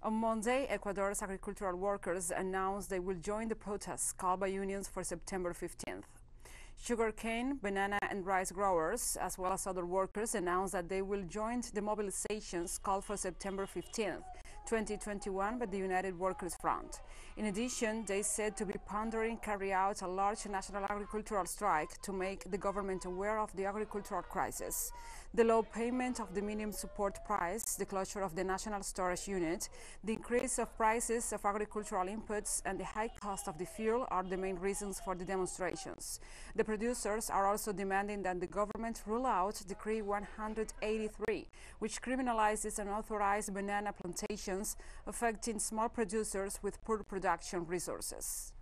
On Monday, Ecuador's agricultural workers announced they will join the protests called by unions for September 15th. Sugarcane, banana and rice growers, as well as other workers, announced that they will join the mobilizations called for September 15th 2021 by the United Workers Front. In addition, they said to be pondering carry out a large national agricultural strike to make the government aware of the agricultural crisis. The low payment of the minimum support price, the closure of the national storage unit, the increase of prices of agricultural inputs and the high cost of the fuel are the main reasons for the demonstrations. The producers are also demanding that the government rule out Decree 183, which criminalizes unauthorized banana plantations affecting small producers with poor production resources.